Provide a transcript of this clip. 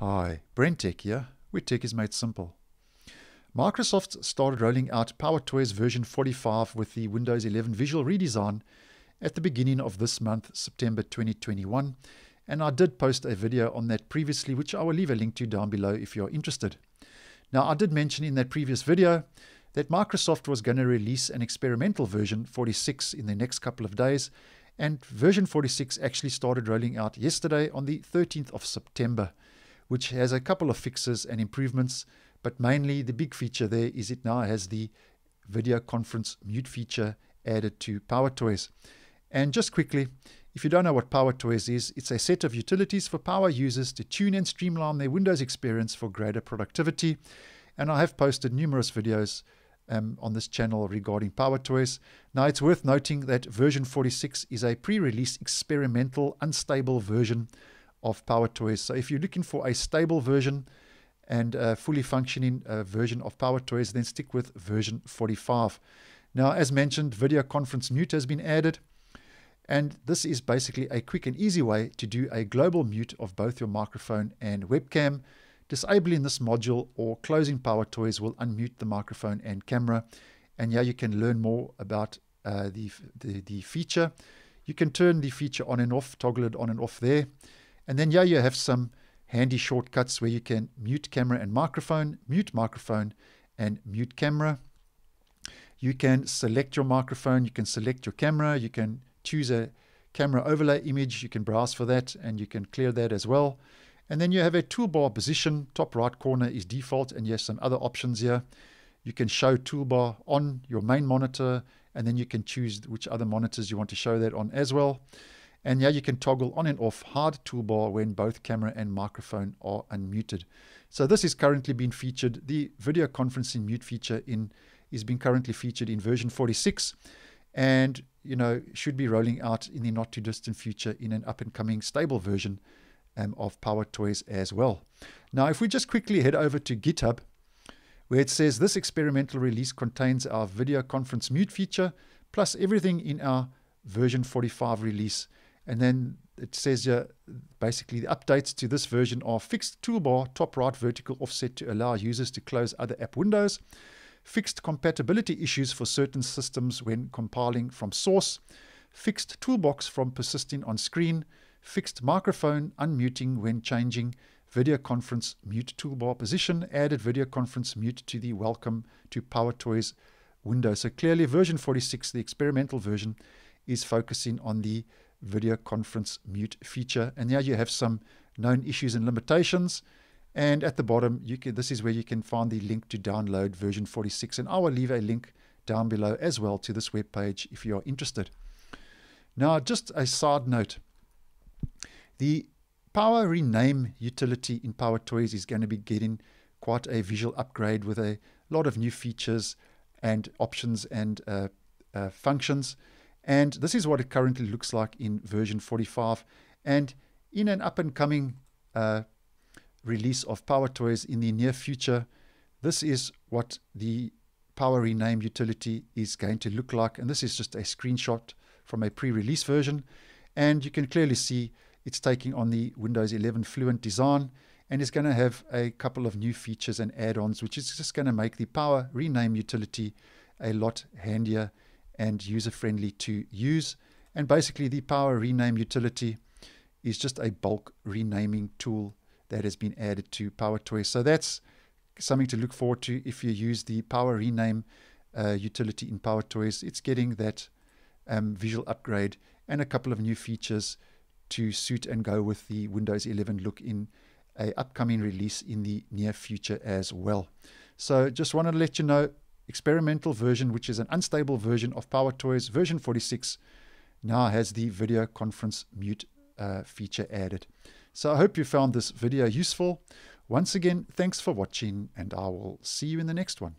Hi, BrenTech here, where tech is made simple. Microsoft started rolling out PowerToys version 45 with the Windows 11 visual redesign at the beginning of this month, September 2021, and I did post a video on that previously, which I will leave a link to down below if you're interested. Now, I did mention in that previous video that Microsoft was going to release an experimental version 46 in the next couple of days, and version 46 actually started rolling out yesterday on the 13th of September which has a couple of fixes and improvements, but mainly the big feature there is it now has the video conference mute feature added to PowerToys. And just quickly, if you don't know what PowerToys is, it's a set of utilities for power users to tune and streamline their Windows experience for greater productivity. And I have posted numerous videos um, on this channel regarding PowerToys. Now, it's worth noting that version 46 is a pre release experimental, unstable version of PowerToys. So if you're looking for a stable version and a fully functioning uh, version of PowerToys, then stick with version 45. Now, as mentioned, video conference mute has been added. And this is basically a quick and easy way to do a global mute of both your microphone and webcam. Disabling this module or closing PowerToys will unmute the microphone and camera. And yeah, you can learn more about uh, the, the, the feature. You can turn the feature on and off, toggle it on and off there. And then yeah, you have some handy shortcuts where you can mute camera and microphone, mute microphone and mute camera. You can select your microphone, you can select your camera, you can choose a camera overlay image, you can browse for that and you can clear that as well. And then you have a toolbar position, top right corner is default and you have some other options here. You can show toolbar on your main monitor and then you can choose which other monitors you want to show that on as well. And now you can toggle on and off hard toolbar when both camera and microphone are unmuted. So this is currently being featured. The video conferencing mute feature in is being currently featured in version 46 and you know should be rolling out in the not too distant future in an up and coming stable version um, of PowerToys as well. Now if we just quickly head over to GitHub where it says this experimental release contains our video conference mute feature plus everything in our version 45 release and then it says here basically the updates to this version are fixed toolbar top right vertical offset to allow users to close other app windows, fixed compatibility issues for certain systems when compiling from source, fixed toolbox from persisting on screen, fixed microphone unmuting when changing. Video conference mute toolbar position, added video conference mute to the welcome to PowerToys window. So clearly version 46, the experimental version, is focusing on the video conference mute feature. And now you have some known issues and limitations. And at the bottom, you can, this is where you can find the link to download version 46. And I will leave a link down below as well to this web page if you are interested. Now, just a side note. The Power Rename utility in Power Toys is going to be getting quite a visual upgrade with a lot of new features and options and uh, uh, functions. And this is what it currently looks like in version 45. And in an up and coming uh, release of Power Toys in the near future, this is what the Power Rename utility is going to look like. And this is just a screenshot from a pre-release version. And you can clearly see it's taking on the Windows 11 Fluent design and it's going to have a couple of new features and add-ons, which is just going to make the Power Rename utility a lot handier and user-friendly to use. And basically the Power Rename utility is just a bulk renaming tool that has been added to PowerToys. So that's something to look forward to if you use the Power Rename uh, utility in PowerToys. It's getting that um, visual upgrade and a couple of new features to suit and go with the Windows 11 look in a upcoming release in the near future as well. So just wanted to let you know experimental version, which is an unstable version of PowerToys, version 46, now has the video conference mute uh, feature added. So I hope you found this video useful. Once again, thanks for watching, and I will see you in the next one.